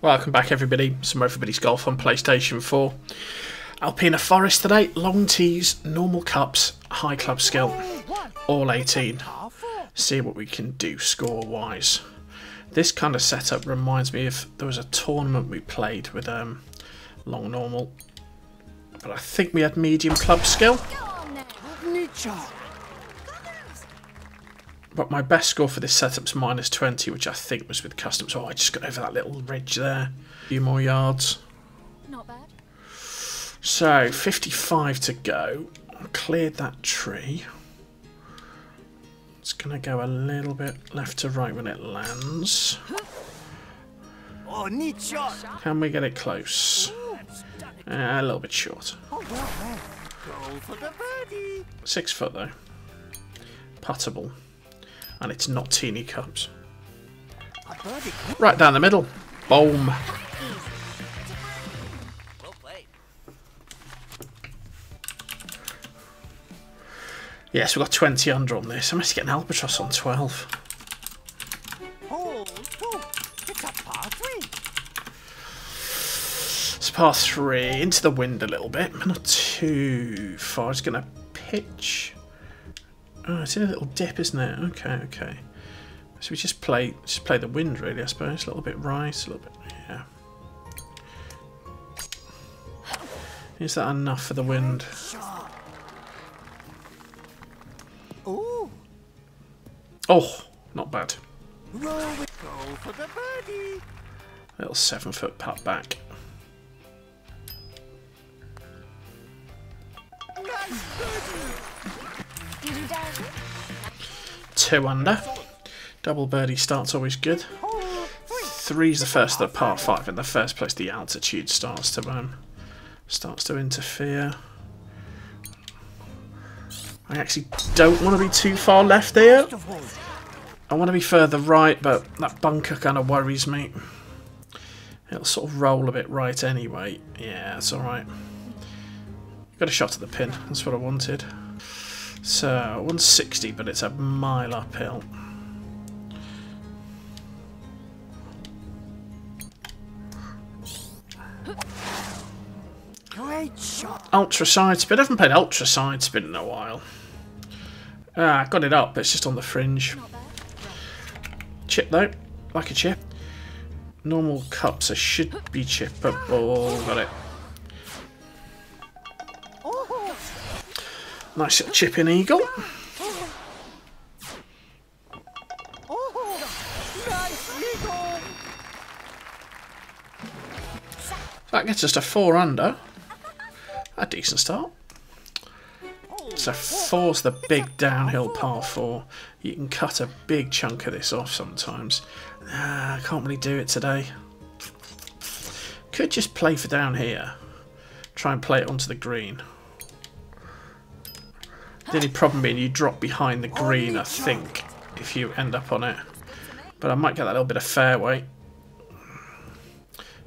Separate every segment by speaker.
Speaker 1: Welcome back everybody, some Everybody's Golf on PlayStation 4. Alpina Forest today, long tees, normal cups, high club skill, all 18. See what we can do score wise. This kind of setup reminds me of, there was a tournament we played with um, long normal, but I think we had medium club skill. But my best score for this setup's minus 20, which I think was with customs. Oh, I just got over that little ridge there. A few more yards.
Speaker 2: Not bad.
Speaker 1: So, 55 to go. I Cleared that tree. It's going to go a little bit left to right when it lands. Oh, neat shot. Can we get it close? Uh, a little bit short. Six foot though. Puttable. And it's not teeny cups. Right down the middle. Boom. Yes, we've got 20 under on this. I must get an albatross on 12. It's par three. Into the wind a little bit, not too far. It's going to pitch. Oh, it's in a little dip, isn't it? Okay, okay. So we just play just play the wind really, I suppose. A little bit right, a little bit yeah. Is that enough for the wind? Oh, not bad. Little seven foot putt back. Two under. Double birdie starts always good. Three's the first of the par five. In the first place, the altitude starts to um, starts to interfere. I actually don't want to be too far left here. I want to be further right, but that bunker kind of worries me. It'll sort of roll a bit right anyway. Yeah, it's alright. Got a shot at the pin. That's what I wanted. So, 160, but it's a mile uphill.
Speaker 3: Great shot.
Speaker 1: Ultra side spin. I haven't played ultra side spin in a while. Ah, got it up. It's just on the fringe. Chip though, like a chip. Normal cups are should be chippable. Got it. Nice little chipping eagle. That gets us to four under. A decent start. So four's the big downhill par four. You can cut a big chunk of this off sometimes. Ah, I can't really do it today. Could just play for down here. Try and play it onto the green. The only problem being you drop behind the green, I think, if you end up on it. But I might get that little bit of fairway.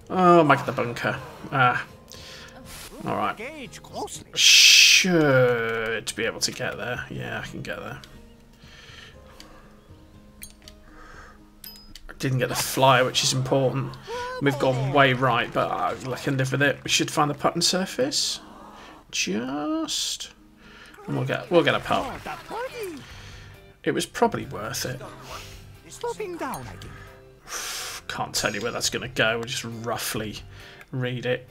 Speaker 1: Oh, I might get the bunker. Ah. Alright. Should be able to get there. Yeah, I can get there. I didn't get the flyer, which is important. We've gone way right, but I can live with it. We should find the putting surface. Just... And we'll get we'll get a putt. It was probably worth it. Can't tell you where that's going to go. We'll just roughly read it.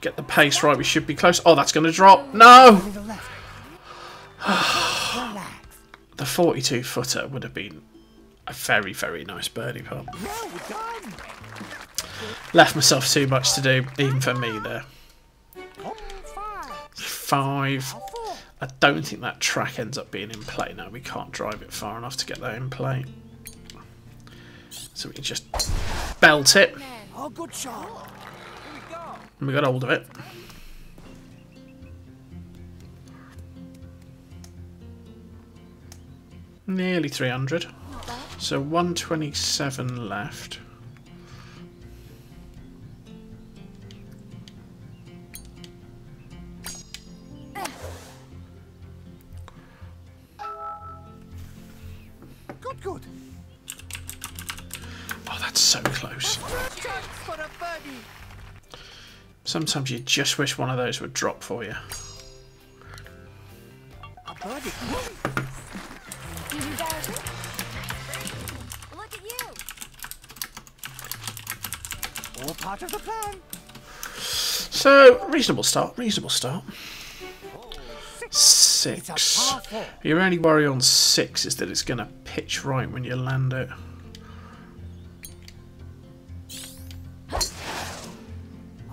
Speaker 1: Get the pace right. We should be close. Oh, that's going to drop. No! the 42 footer would have been a very, very nice birdie putt. Left myself too much to do, even for me there. Five. I don't think that track ends up being in play. No, we can't drive it far enough to get that in play. So we can just belt it.
Speaker 3: Oh, good shot.
Speaker 1: And we got hold of it. Nearly 300. So 127 left. So close. Sometimes you just wish one of those would drop for you.
Speaker 3: All part of the plan.
Speaker 1: So, reasonable start, reasonable start. Six. Your only worry on six is that it's going to pitch right when you land it.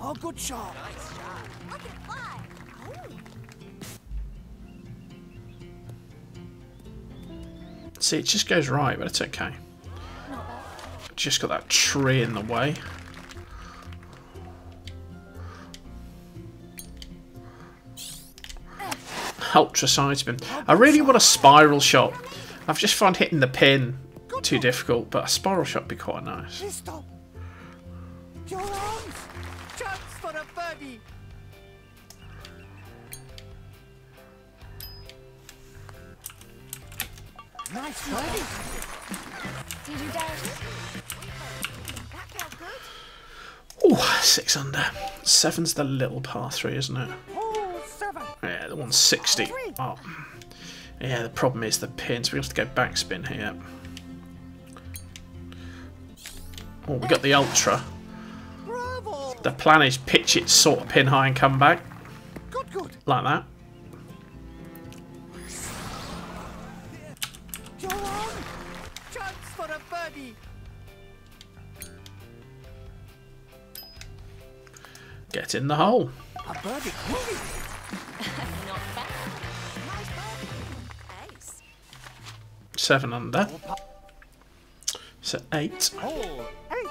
Speaker 3: Oh, good shot.
Speaker 2: Look at fly. Oh.
Speaker 1: See, it just goes right, but it's okay.
Speaker 2: Not bad.
Speaker 1: Just got that tree in the way. Ultra side spin. I really want a spiral shot. I've just found hitting the pin too difficult, but a spiral shot would be quite nice.
Speaker 3: Please stop. Your arms. Chance for a birdie. Nice birdie.
Speaker 2: Did you? That felt good.
Speaker 1: Ooh, six under. Seven's the little par three, isn't it?
Speaker 3: Oh, seven.
Speaker 1: Yeah, the 160. Oh. Yeah, the problem is the pins. We have to go backspin here. Oh, we got the ultra.
Speaker 3: Bravo.
Speaker 1: The plan is pitch it sort of pin high and come back
Speaker 3: Good, good.
Speaker 1: like that.
Speaker 3: You're on. Chance for a birdie.
Speaker 1: Get in the hole.
Speaker 3: A birdie.
Speaker 2: Not bad. Nice birdie. Ace.
Speaker 1: Seven under. So eight.
Speaker 3: Oh, eight.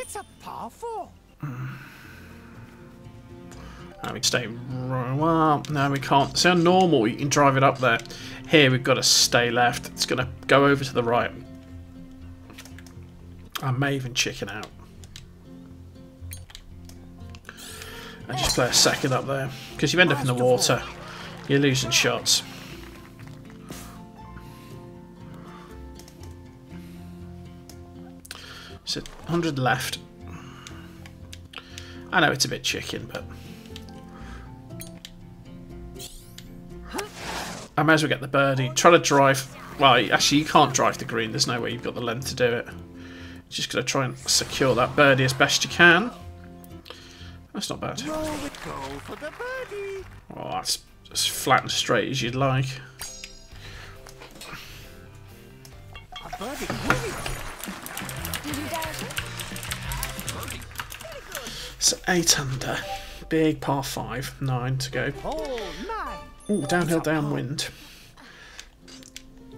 Speaker 3: It's a par four. Mm.
Speaker 1: And we stay right. No, we can't. So normal, you can drive it up there. Here, we've got to stay left. It's going to go over to the right. I may even chicken out. I just play a second up there because you end up in the water. You're losing shots. So 100 left. I know it's a bit chicken, but I may as well get the birdie. Try to drive. Well, actually, you can't drive the green. There's no way you've got the length to do it. Just got to try and secure that birdie as best you can. That's not bad.
Speaker 3: Roll it, go for the birdie.
Speaker 1: Oh, that's as flat and straight as you'd like.
Speaker 3: A birdie.
Speaker 2: Did you guys?
Speaker 1: So eight under. Big par five. Nine to go.
Speaker 3: Oh.
Speaker 1: Ooh, downhill downwind.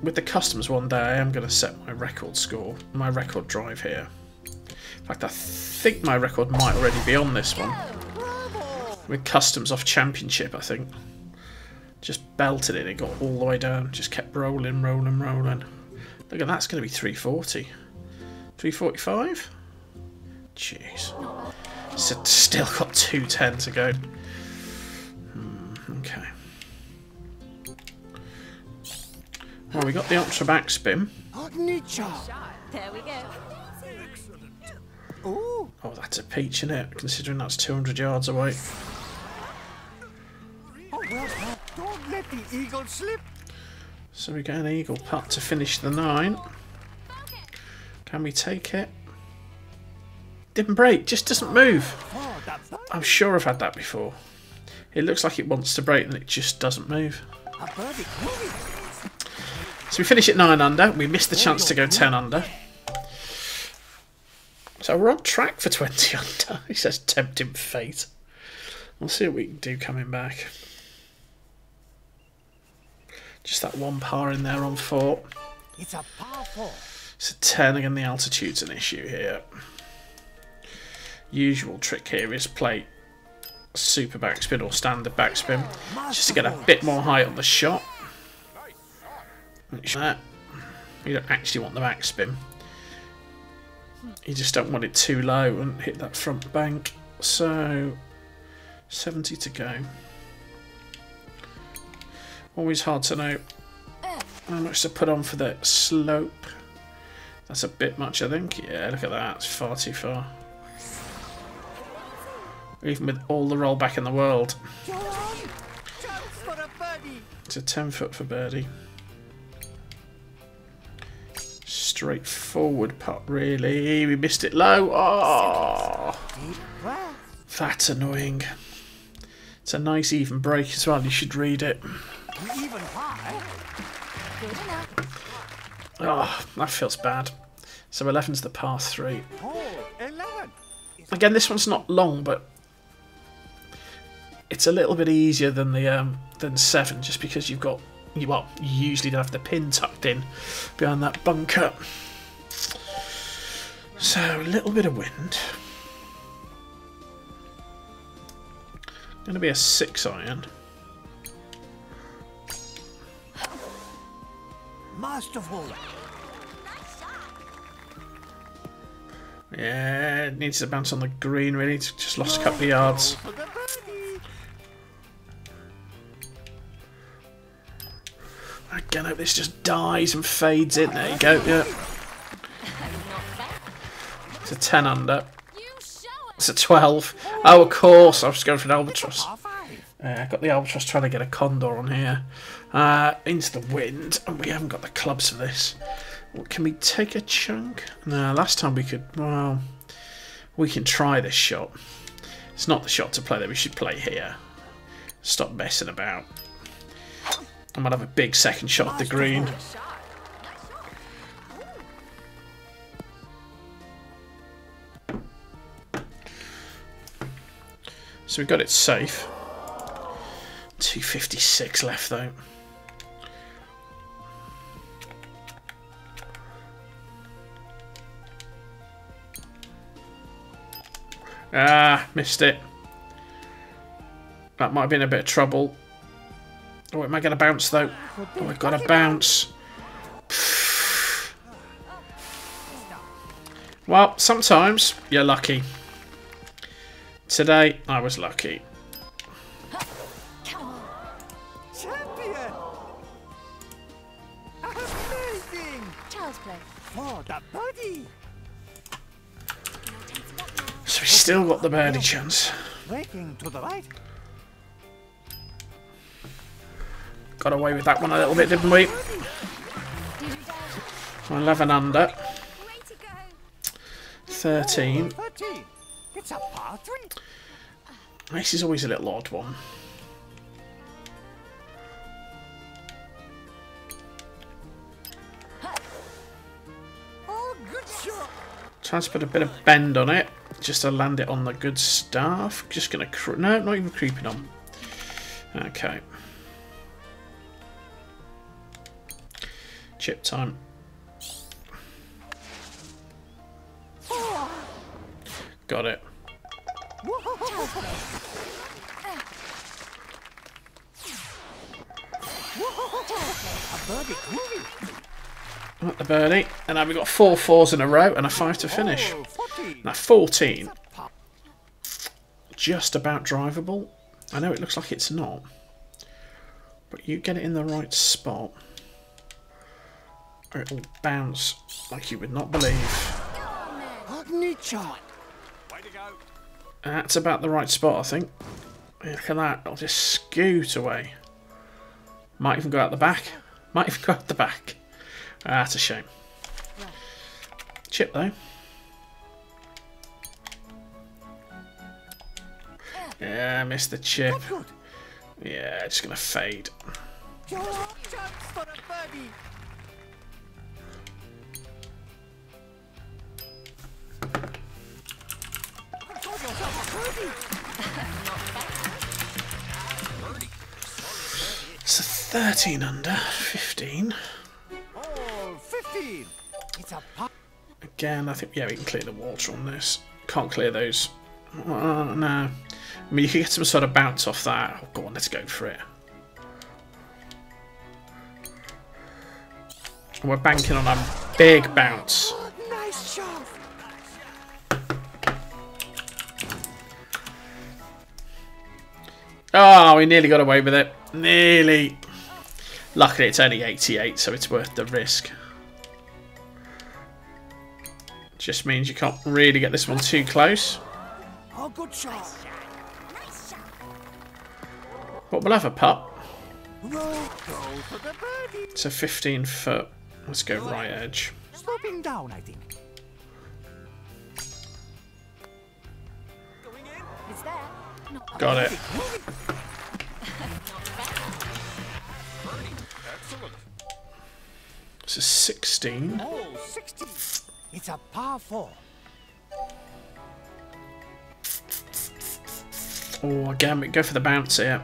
Speaker 1: With the customs one day, I am going to set my record score, my record drive here. In fact, I think my record might already be on this one. With customs off championship, I think. Just belted it, it got all the way down, just kept rolling, rolling, rolling. Look at that's going to be 340. 345? Jeez. So still got 210 to go. Well, we got the ultra backspin.
Speaker 3: Oh.
Speaker 2: There we go.
Speaker 3: Ooh.
Speaker 1: Oh, that's a peach, in it? Considering that's 200 yards away.
Speaker 3: Oh, well, well, don't let the eagle slip.
Speaker 1: So we get an eagle putt to finish the nine. Can we take it? Didn't break, just doesn't move.
Speaker 3: Oh,
Speaker 1: I'm sure I've had that before. It looks like it wants to break and it just doesn't move. So we finish at 9 under. We missed the chance to go 10 under. So we're on track for 20 under. He says tempting fate. We'll see what we can do coming back. Just that one par in there on 4.
Speaker 3: It's a par four.
Speaker 1: So 10 again, the altitude's an issue here. Usual trick here is play super backspin or standard backspin just to get a bit more height on the shot. That you don't actually want the backspin. You just don't want it too low and hit that front bank. So 70 to go. Always hard to know how much to put on for the slope. That's a bit much, I think. Yeah, look at that. It's far too far. Even with all the rollback in the world.
Speaker 3: You're on. Chance for a birdie.
Speaker 1: It's a 10 foot for birdie. Straightforward putt, really. We missed it low. Oh, that's annoying. It's a nice even break as well. You should read it. Oh, that feels bad. So 11's the par 3. Again, this one's not long, but it's a little bit easier than the um, than 7 just because you've got well, you usually don't have the pin tucked in behind that bunker. So a little bit of wind. Going to be a 6 iron.
Speaker 3: Masterful.
Speaker 1: Yeah, it needs to bounce on the green really. It's just lost a couple of yards. I hope this just dies and fades in. There you go. Yeah, it's a 10 under. It's a 12. Oh, of course. I was going for an albatross.
Speaker 3: Par 5.
Speaker 1: Uh, I got the albatross trying to get a condor on here. Uh, into the wind. And we haven't got the clubs for this. Can we take a chunk? No, last time we could. Well, we can try this shot. It's not the shot to play that we should play here. Stop messing about. I might have a big second shot at the green. So we've got it safe. 256 left though. Ah, missed it. That might have been a bit of trouble. Am I going to bounce though? Oh, I've got to bounce. Well, sometimes you're lucky. Today, I was lucky.
Speaker 2: Come on.
Speaker 3: Champion. Amazing.
Speaker 2: Child's play.
Speaker 3: For the birdie.
Speaker 1: So we still got the birdie chance.
Speaker 3: Breaking to the right.
Speaker 1: Got away with that one a little bit, didn't we?
Speaker 2: Did you dash?
Speaker 1: 11 under.
Speaker 2: Way to go.
Speaker 1: 13.
Speaker 3: 13. It's a par 3.
Speaker 1: This is always a little odd one. Trying to put a bit of bend on it, just to land it on the good stuff. Just gonna, no, not even creeping on. Okay. Chip time. Got it.
Speaker 3: A birdie groovy.
Speaker 1: Got the birdie, and now we've got four fours in a row and a five to finish.
Speaker 3: 14.
Speaker 1: Now 14, just about drivable. I know it looks like it's not, but you get it in the right spot, or it'll bounce like you would not believe. That's about the right spot, I think. Look at that, it'll just scoot away. Might even go out the back. Might even go out the back. Ah, that's a shame. Chip though. Yeah, missed the chip. Yeah, just gonna fade. It's a 13 under, 15.
Speaker 3: Oh, 15. It's a par.
Speaker 1: Again, I think, yeah, we can clear the water on this. Can't clear those. Uh, no. I mean, you could get some sort of bounce off that. Oh, go on, let's go for it. We're banking on a big bounce. Oh, we nearly got away with it. Nearly. Luckily, it's only 88, so it's worth the risk. Just means you can't really get this one too close.
Speaker 3: Oh, good shot.
Speaker 2: Nice shot.
Speaker 1: But we'll have a putt.
Speaker 3: It's go for the birdie.
Speaker 1: So 15 foot. Let's go right edge.
Speaker 3: Sloping down, I think.
Speaker 2: Going It's there. Not
Speaker 1: Got it. This is 16.
Speaker 3: Oh, 60. It's a par four.
Speaker 1: Oh, again, we go for the bounce here.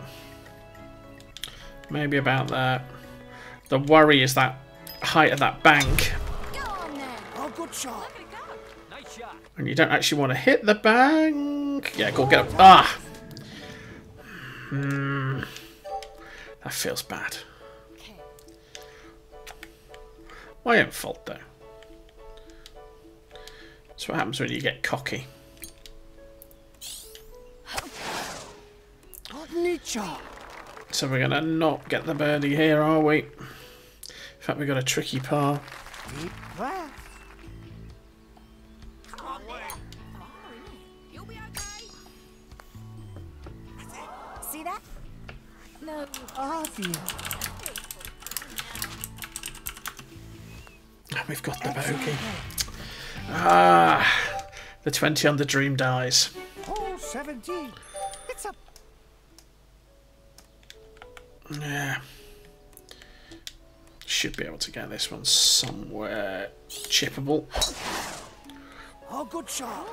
Speaker 1: Maybe about that. The worry is that height of that bank.
Speaker 2: Go on then.
Speaker 3: Oh, good shot.
Speaker 1: And you don't actually want to hit the bank. Yeah, go get up. Ah! Hmm. That feels bad.
Speaker 2: Okay.
Speaker 1: My own fault, though. That's what happens when you get cocky. So we're going to not get the birdie here, are we? In fact, we've got a tricky par. 20 on the dream dies.
Speaker 3: Oh, 17. It's a
Speaker 1: Yeah. Should be able to get this one somewhere chippable.
Speaker 3: oh, good shot.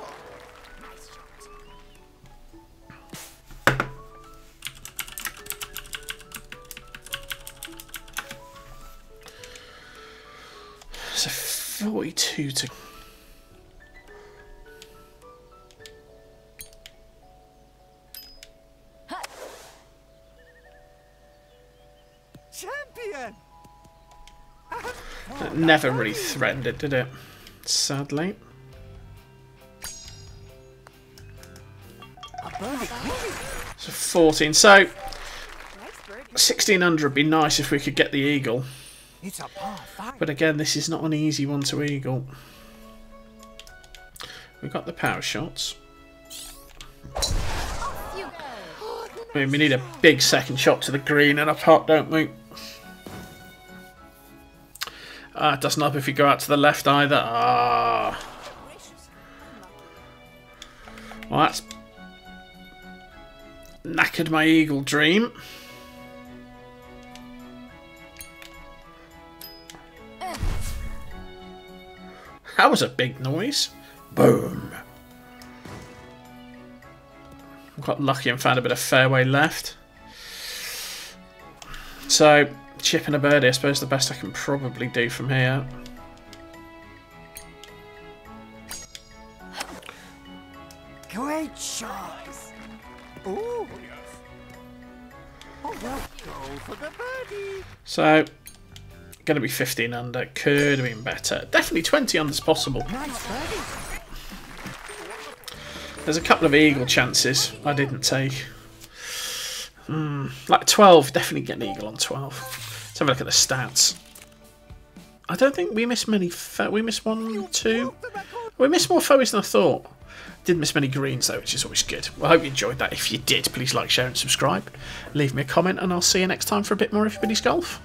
Speaker 1: So 42 to. Never really threatened it, did it? Sadly. So 14. So 1600 would be nice if we could get the eagle. But again, this is not an easy one to eagle. We've got the power shots. I mean, we need a big second shot to the green and a putt, don't we? Ah, it doesn't help if you go out to the left either. Ah. Well, that's knackered my eagle dream. That was a big noise. Boom. Got lucky and found a bit of fairway left. So, chipping a birdie, I suppose the best I can probably do from here.
Speaker 3: Great shot. Ooh. Oh, well, go for the birdie.
Speaker 1: So, going to be 15 under. Could have been better. Definitely 20 under is possible.
Speaker 3: Nice.
Speaker 1: There's a couple of eagle chances I didn't take. Hmm, like 12, definitely get an eagle on 12. Have a look at the stats. I don't think we missed many. We missed one, two. We missed more fairways than I thought. Didn't miss many greens though, which is always good. Well, I hope you enjoyed that. If you did, please like, share, and subscribe. Leave me a comment, and I'll see you next time for a bit more Everybody's Golf.